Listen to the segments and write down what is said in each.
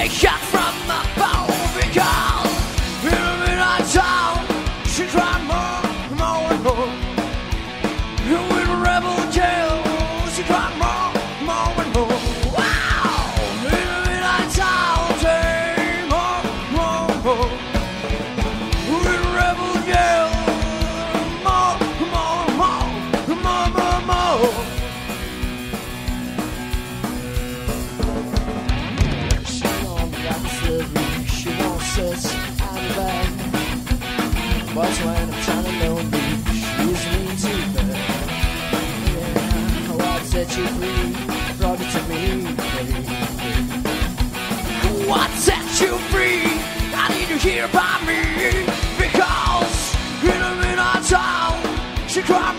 take shots Set you free? Brought it to me. What set you free? I need to hear about me because in a minute town she cried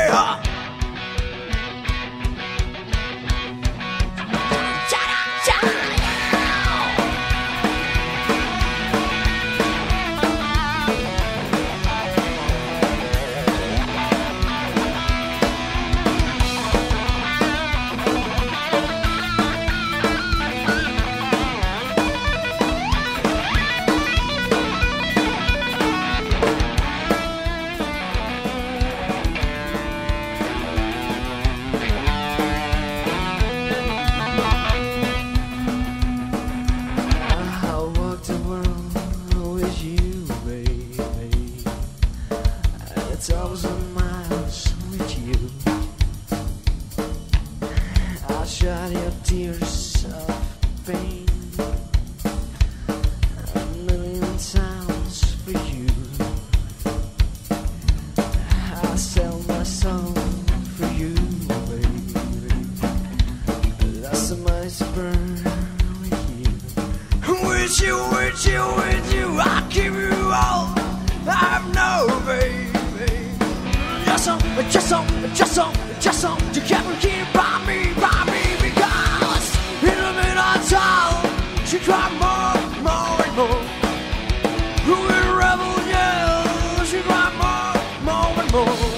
Shed your tears of pain a million times for you. I sell my soul for you, baby. Lost my burn with you. With you, with you, with you, I give you all. she tried more more and more. Who would rebel, yeah, she tried more, more and more.